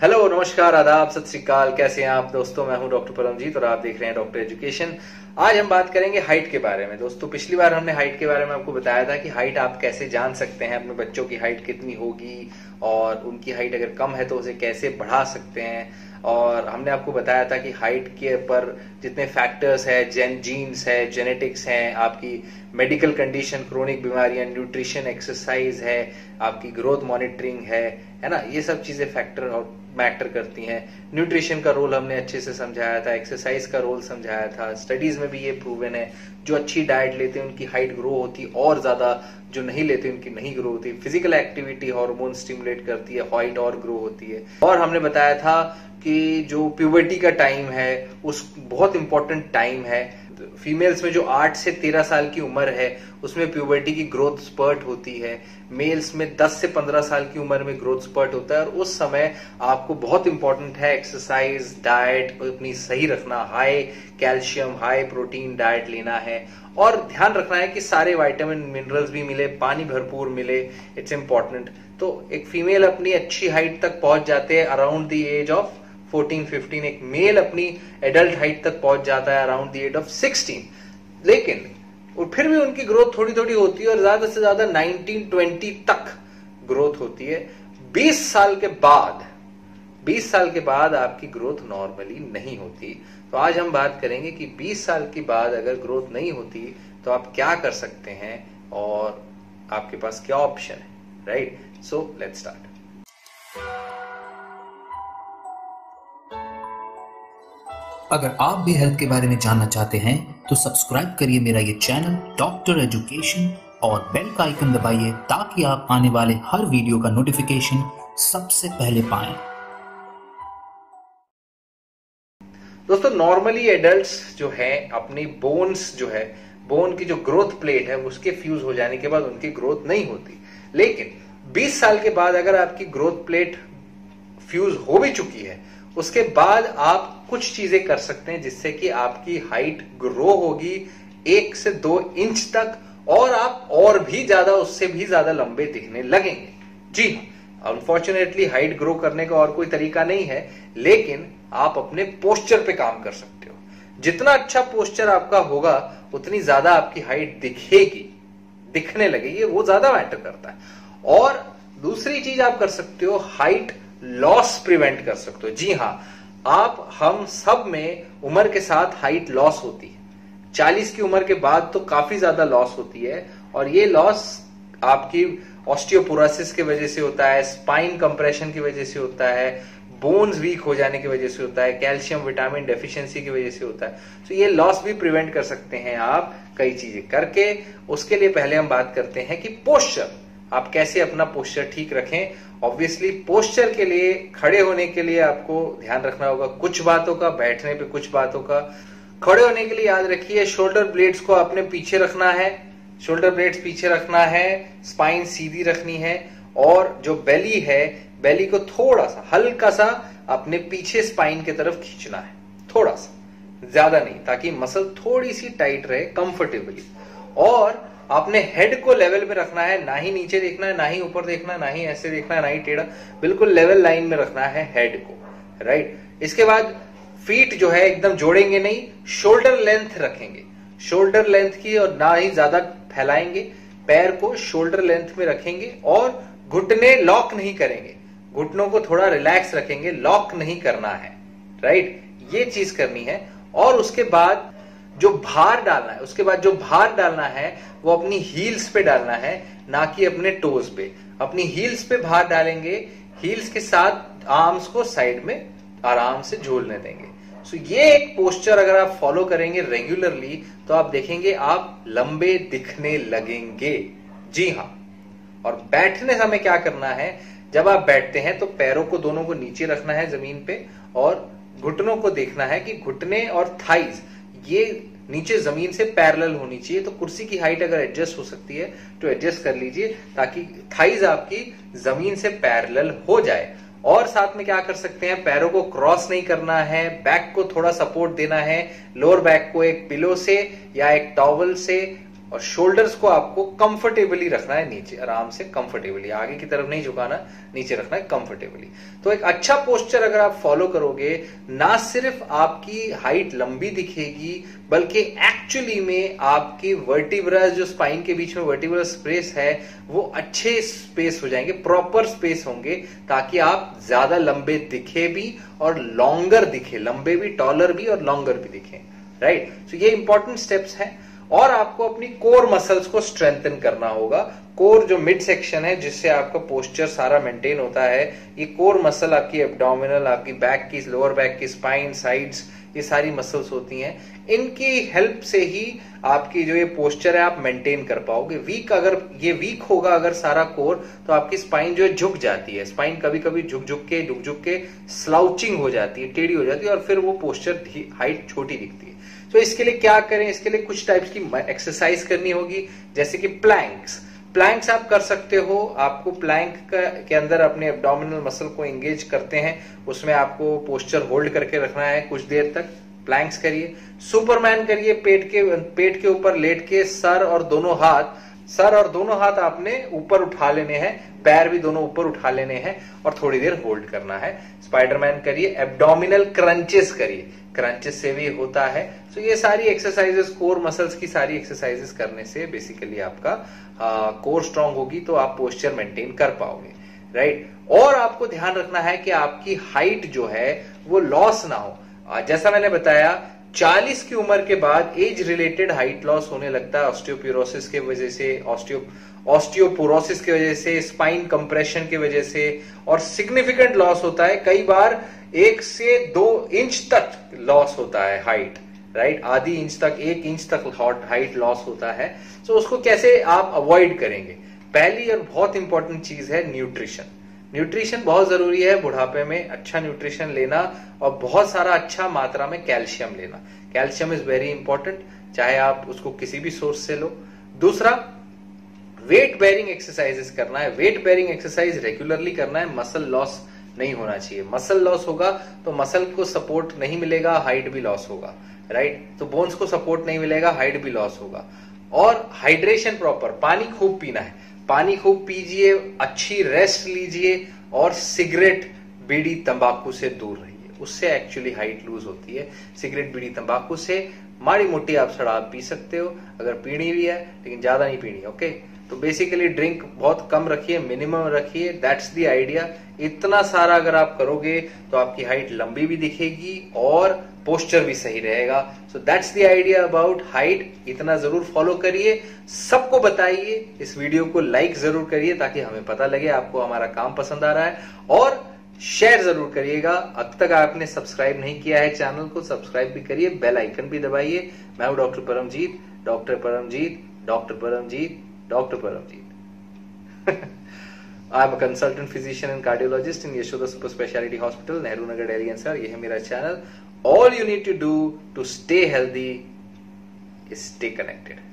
Hello नमस्कार, आदाब, सत श्रीकाल। कैसे हैं आप? दोस्तों, मैं हूँ डॉक्टर परमजीत और आप देख रहे हैं डॉक्टर एजुकेशन। आज हम बात करेंगे हाइट के बारे में। दोस्तों, पिछली बार हमने हाइट के बारे में आपको बताया था कि हाइट आप कैसे जान सकते हैं, अपने बच्चों की हाइट कितनी होगी और उनकी हाइट अगर कम है तो उसे कैसे बढ़ा सकते हैं। और हमने आपको बताया था कि हाइट के पर जितने फैक्टर्स है जेन जीन्स है जेनेटिक्स हैं, आपकी मेडिकल कंडीशन क्रोनिक बीमारियाँ न्यूट्रिशन एक्सरसाइज है, आपकी ग्रोथ मॉनिटरिंग है है ना? ये सब चीज़ें फैक्टर और मैटर करती हैं। न्यूट्रिशन का रोल हमने अच्छे से समझाया था एक्सरसाइज का रोल समझाया था। स्टडीज़ में भी ये प्रूवन है, जो अच्छी डाइट लेते हैं, उनकी हाइट ग्रो होती, और ज़्यादा जो नहीं लेते, उनकी नहीं ग्रो होती। फ़िज़िकल एक्टिविटी हार्मोन स्टिमुलेट करती है हाइट और ग्रो होती है। और हमने बताया था कि जो प्यूबर्टी का टाइम है, उस बहुत इंपॉर्टेंट टाइम है। फीमेल्स में जो आठ से तेरह साल की उम्र है, उसमें प्यूबर्टी की ग्रोथ स्पर्ट होती है। मेल्स में दस से पंद्रह साल की उम्र में ग्रोथ स्पर्ट होता है और उस समय आपको बहुत इंपॉर्टेंट है एक्सरसाइज डाइट अपनी सही रखना। High calcium high protein diet लेना है। और ध्यान रखना है कि सारे वाइटामिन मिनरल्स भी मिले, पानी भरपूर मिले इट्स इंपॉर्टेंट तो एक फीमेल अपनी अच्छी हाइट तक पहुँच जाते हैं अराउंड द एज ऑफ़ 14 15, एक मेल अपनी एडल्ट हाइट तक पहुँच जाता है अराउंड एज ऑफ़ 16 लेकिन, और फिर भी उनकी ग्रोथ थोड़ी थोड़ी होती है और ज़्यादा से ज़्यादा 19 20 तक ग्रोथ होती है। 20 साल के बाद 20 साल के बाद आपकी ग्रोथ नॉर्मली नहीं होती। तो आज हम बात करेंगे कि 20 साल के बाद अगर ग्रोथ नहीं होती तो आप क्या कर सकते हैं और आपके पास क्या ऑप्शन है राइट सो लेट्स स्टार्ट अगर आप भी हेल्थ के बारे में जानना चाहते हैं तो सब्सक्राइब करिए मेरा ये चैनल डॉक्टर एजुकेशन और बेल का आइकन दबाइए ताकि आप आने वाले हर वीडियो का नोटिफिकेशन सबसे पहले पाएँ। दोस्तों नॉर्मली एडल्ट्स जो है, अपनी बोन्स जो है बोन की जो ग्रोथ प्लेट है, उसके फ्यूज हो जाने के बाद उनकी ग्रोथ नहीं होती लेकिन 20 साल के बाद अगर आपकी ग्रोथ प्लेट फ्यूज हो भी चुकी है उसके बाद आप कुछ चीज़ें कर सकते हैं जिससे कि आपकी हाइट ग्रो होगी एक से दो इंच तक और आप और भी ज़्यादा, उससे भी ज़्यादा लंबे दिखने लगेंगे। जी अनफॉर्चुनेटली हाइट ग्रो करने का और कोई तरीका नहीं है, लेकिन आप अपने पोस्चर पे काम कर सकते हो। जितना अच्छा पोस्चर आपका होगा, उतनी ज़्यादा आपकी हाइट दिखेगी, दिखने लगेगी, वो ज़्यादा मैटर करता है। और दूसरी चीज़ आप कर सकते हो हाइट लॉस प्रिवेंट कर सकते हो। जी हाँ आप, हम सब में उम्र के साथ हाइट लॉस होती है। चालीस की उम्र के बाद तो काफ़ी ज़्यादा लॉस होती है और ये लॉस आपकी ऑस्टियोपोरोसिस की वजह से होता है स्पाइन कंप्रेशन की वजह से होता है बोन्स वीक हो जाने की वजह से होता है कैल्शियम विटामिन डेफिशिएंसी की वजह से होता है। तो ये लॉस भी प्रिवेंट कर सकते हैं आप कई चीज़ें करके। उसके लिए पहले हम बात करते हैं कि पोस्चर आप कैसे अपना पोस्चर ठीक रखें? ऑब्वियसली पोस्चर के लिए, खड़े होने के लिए आपको ध्यान रखना होगा कुछ बातों का, बैठने पे कुछ बातों का। खड़े होने के लिए याद रखिए शोल्डर ब्लेड्स को अपने पीछे रखना है। शोल्डर ब्लेड्स पीछे रखना है स्पाइन सीधी रखनी है। और जो बेली है बेली को थोड़ा सा, हल्का सा अपने पीछे स्पाइन की तरफ़ खींचना है। थोड़ा सा, ज़्यादा नहीं, ताकि मसल थोड़ी सी टाइट रहे कंफर्टेबली और आपने हेड को लेवल में रखना है, ना ही नीचे देखना है, ना ही ऊपर देखना है, ना ही ऐसे देखना है, ना ही टेढ़ा, बिल्कुल लेवल लाइन में रखना है हेड को राइट इसके बाद फीट जो है एकदम जोड़ेंगे नहीं शोल्डर लेंथ रखेंगे। शोल्डर लेंथ की और ना ही ज़्यादा फैलाएँगे, पैर को शोल्डर लेंथ में रखेंगे और घुटने लॉक नहीं करेंगे। घुटनों को थोड़ा रिलैक्स रखेंगे लॉक नहीं करना है राइट ये चीज़ करनी है और उसके बाद जो भार डालना है उसके बाद जो भार डालना है वो अपनी हील्स पे डालना है ना कि अपने टोज पे। अपनी हील्स पे भार डालेंगे हील्स के साथ आर्म्स को साइड में आराम से झोलने देंगे। सो so, ये एक पोस्चर अगर आप फॉलो करेंगे रेगुलरली तो आप देखेंगे आप लंबे दिखने लगेंगे। जी हाँ। और बैठने समय क्या करना है जब आप बैठते हैं तो पैरों को दोनों को नीचे रखना है ज़मीन पे और घुटनों को देखना है कि घुटने और थाइज ये नीचे ज़मीन से पैरेलल होनी चाहिए। तो कुर्सी की हाइट अगर एडजस्ट हो सकती है तो एडजस्ट कर लीजिए ताकि थाइज आपकी ज़मीन से पैरेलल हो जाए। और साथ में क्या कर सकते हैं, पैरों को क्रॉस नहीं करना है, बैक को थोड़ा सपोर्ट देना है। लोअर बैक को एक पिलो से या एक टॉवल से और शोल्डर्स को आपको कंफर्टेबली रखना है नीचे, आराम से कंफर्टेबली आगे की तरफ़ नहीं झुकाना, नीचे रखना है कंफर्टेबली तो एक अच्छा पोस्चर अगर आप फॉलो करोगे, ना सिर्फ़ आपकी हाइट लंबी दिखेगी, बल्कि एक्चुअली में आपके वर्टिब्रस जो स्पाइन के बीच में वर्टिब्रल स्पेस है, वो अच्छे स्पेस हो जाएँगे प्रॉपर स्पेस होंगे, ताकि आप ज़्यादा लंबे दिखे भी और लॉन्गर दिखे। लंबे भी टॉलर भी और लॉन्गर भी दिखे। Right right? तो so ये इंपॉर्टेंट स्टेप्स हैं। और आपको अपनी कोर मसल्स को स्ट्रेंथन करना होगा। कोर जो मिड सेक्शन है, जिससे आपका पोस्चर सारा मेंटेन होता है, ये कोर मसल आपकी एब्डोमिनल आपकी बैक की लोअर बैक की स्पाइन साइड्स ये सारी मसल्स होती हैं। इनकी हेल्प से ही आपकी जो ये पोस्चर है, आप मेंटेन कर पाओगे। वीक अगर, ये वीक होगा अगर सारा कोर तो आपकी स्पाइन जो है झुक जाती है। स्पाइन कभी कभी झुक झुक के, झुक झुक के स्लाउचिंग हो जाती है, टेढ़ी हो जाती है, और फिर वो पोस्चर हाइट छोटी दिखती है। तो इसके लिए क्या करें? इसके लिए कुछ टाइप्स की एक्सरसाइज करनी होगी, जैसे कि प्लैंक्स प्लैंक्स आप कर सकते हो, आपको प्लैंक के अंदर अपने एब्डोमिनल मसल को एंगेज करते हैं, उसमें आपको पोस्चर होल्ड करके रखना है कुछ देर तक। प्लैंक्स करिए। सुपरमैन करिए, पेट के पेट के ऊपर, लेट के सर और दोनों हाथ। सर और दोनों हाथ आपने ऊपर उठा लेने हैं, पैर भी दोनों ऊपर उठा लेने हैं और थोड़ी देर होल्ड करना है। स्पाइडरमैन करिए एब्डोमिनल क्रंचेस करिए। क्रंचेस से भी होता है। सो so, ये सारी एक्सरसाइजेस कोर मसल्स की सारी एक्सरसाइजेस करने से बेसिकली आपका कोर स्ट्रांग होगी तो आप पोस्चर मेंटेन कर पाओगे राइट और आपको ध्यान रखना है कि आपकी हाइट जो है, वो लॉस ना हो। जैसा मैंने बताया 40 की उम्र के बाद एज रिलेटेड हाइट लॉस होने लगता है ऑस्टियोप्यूरोसिस के वजह से ऑस्टियो ऑस्टियोपोरोसिस की वजह से स्पाइन कंप्रेशन की वजह से, और सिग्निफिकेंट लॉस होता है। कई बार एक से दो इंच तक लॉस होता है हाइट राइट आधी इंच तक, एक इंच तक हाइट लॉस होता है। तो उसको कैसे आप अवॉइड करेंगे? पहली और बहुत इंपॉर्टेंट चीज़ है न्यूट्रिशन न्यूट्रिशन बहुत ज़रूरी है बुढ़ापे में। अच्छा न्यूट्रिशन लेना और बहुत सारा अच्छा मात्रा में कैल्शियम लेना। कैल्शियम इज़ वेरी इंपॉर्टेंट चाहे आप उसको किसी भी सोर्स से लो। दूसरा वेट बेरिंग एक्सरसाइजेस करना है। वेट बेरिंग एक्सरसाइज रेगुलरली करना है। मसल लॉस नहीं होना चाहिए। मसल लॉस होगा तो मसल को सपोर्ट नहीं मिलेगा हाइट भी लॉस होगा राइट तो बोन्स को सपोर्ट नहीं मिलेगा हाइट भी लॉस होगा। और हाइड्रेशन प्रॉपर पानी खूब पीना है। पानी खूब पीजिए, अच्छी रेस्ट लीजिए और सिगरेट बीड़ी तंबाकू से दूर रहिए। उससे एक्चुअली हाइट लूज होती है। सिगरेट बीड़ी तंबाकू से माड़ी मोटी आप शराब पी सकते हो। अगर पीनी भी है, लेकिन ज़्यादा नहीं पीनी ओके तो बेसिकली ड्रिंक बहुत कम रखिए मिनिमम रखिए दैट्स द आइडिया इतना सारा अगर आप करोगे तो आपकी हाइट लंबी भी दिखेगी और पोस्चर भी सही रहेगा। So that's the idea about height इतना ज़रूर फॉलो करिए। सबको बताइए, इस वीडियो को लाइक ज़रूर करिए, ताकि हमें पता लगे आपको हमारा काम पसंद आ रहा है। और शेयर ज़रूर करिएगा। अब तक आपने सब्सक्राइब नहीं किया है चैनल को सब्सक्राइब भी करिए बेल आइकन भी दबाइए। मैं हूँ doctor Paramjit doctor Paramjit doctor Paramjit. Doctor Paramjit I am consultant physician and cardiologist in Yashoda super speciality hospital Nehru Nagar Delhi NCR ये है मेरा channel all you need to do to stay healthy stay connected